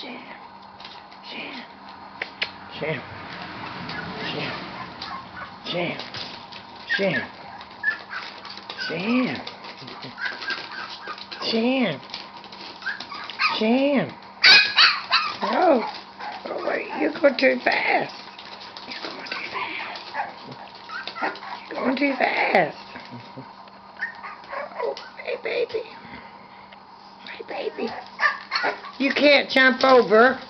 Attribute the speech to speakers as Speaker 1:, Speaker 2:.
Speaker 1: Sham. Sham. Sham. Sham. Sham. Sham. Sham. Sham. Oh. Oh, wait. You're going too fast. You're going too fast. You're going too fast. Oh, hey, baby. Hey, baby. You can't jump over.